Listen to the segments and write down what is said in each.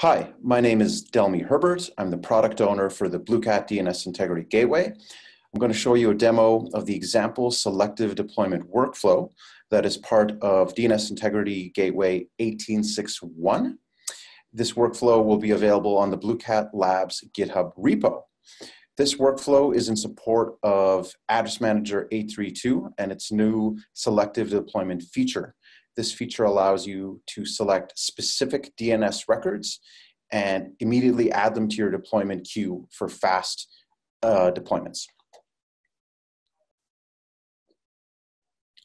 Hi, my name is Delmy Herbert. I'm the product owner for the BlueCat DNS Integrity Gateway. I'm going to show you a demo of the example selective deployment workflow that is part of DNS Integrity Gateway 1861. This workflow will be available on the BlueCat Labs GitHub repo. This workflow is in support of Address Manager 832 and its new selective deployment feature. This feature allows you to select specific DNS records and immediately add them to your deployment queue for fast uh, deployments.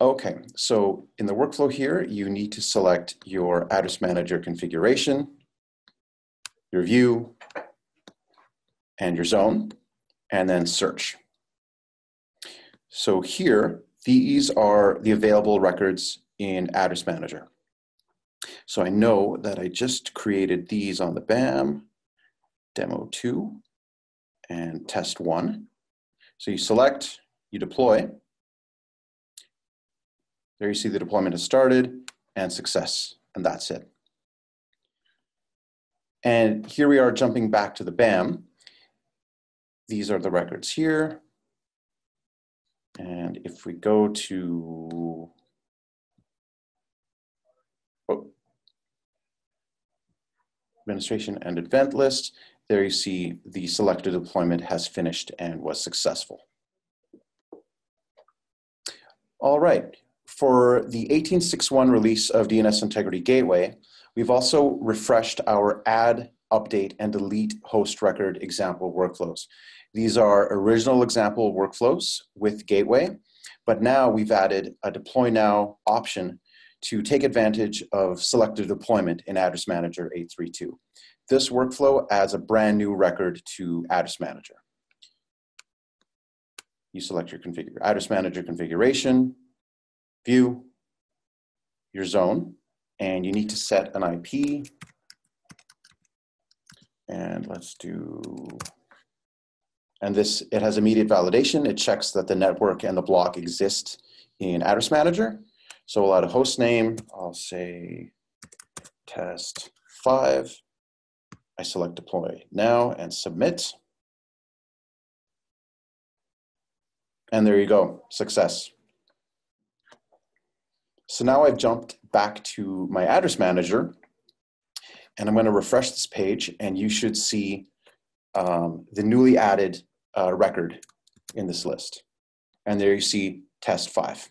Okay, so in the workflow here, you need to select your address manager configuration, your view, and your zone, and then search. So here, these are the available records in Address Manager. So I know that I just created these on the BAM, demo two, and test one. So you select, you deploy. There you see the deployment has started and success, and that's it. And here we are jumping back to the BAM. These are the records here. And if we go to administration and event list. There you see the selected deployment has finished and was successful. All right, for the 1861 release of DNS Integrity Gateway, we've also refreshed our add, update, and delete host record example workflows. These are original example workflows with Gateway, but now we've added a deploy now option to take advantage of selective deployment in Address Manager 832. This workflow adds a brand new record to Address Manager. You select your configure, Address Manager configuration, view, your zone, and you need to set an IP. And let's do, and this, it has immediate validation. It checks that the network and the block exist in Address Manager. So we'll add a host name. I'll say test five. I select deploy now and submit. And there you go, success. So now I've jumped back to my address manager and I'm going to refresh this page and you should see um, the newly added uh, record in this list. And there you see test five.